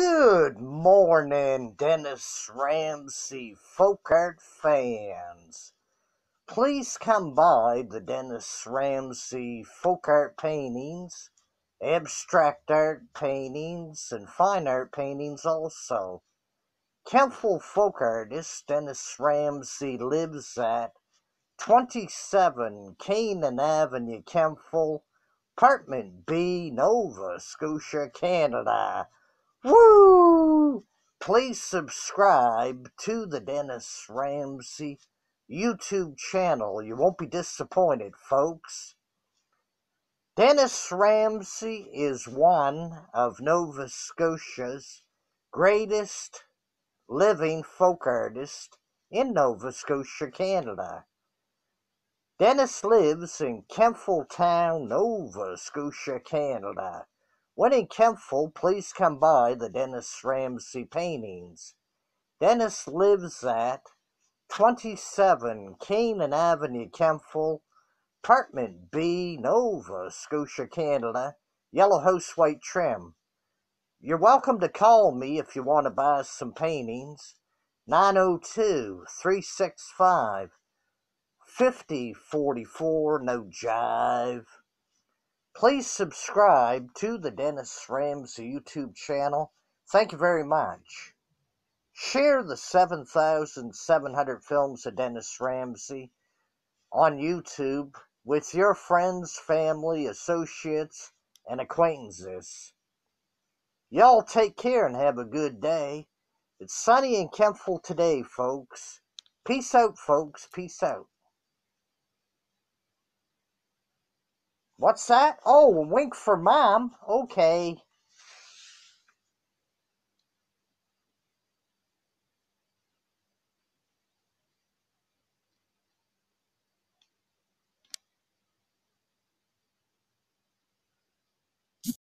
Good morning, Dennis Ramsay folk art fans. Please come by the Dennis Ramsay folk art paintings, abstract art paintings, and fine art paintings also. Kentville folk artist Dennis Ramsay lives at 27 Canaan Avenue, Kentville, Apartment B, Nova Scotia, Canada. Woo! Please subscribe to the Dennis Ramsay YouTube channel. You won't be disappointed, folks. Dennis Ramsay is one of Nova Scotia's greatest living folk artists in Nova Scotia, Canada. Dennis lives in Kentville Town, Nova Scotia, Canada. When in Kentville, please come by the Dennis Ramsay paintings. Dennis lives at 27 Canaan Avenue, Kentville, Apartment B, Nova Scotia, Canada, Yellow House White Trim. You're welcome to call me if you want to buy some paintings. 902 365 5044, no jive. Please subscribe to the Dennis Ramsay YouTube channel. Thank you very much. Share the 7,700 films of Dennis Ramsay on YouTube with your friends, family, associates, and acquaintances. Y'all take care and have a good day. It's sunny and Kentville today, folks. Peace out, folks. Peace out. What's that? Oh, wink for mom. Okay.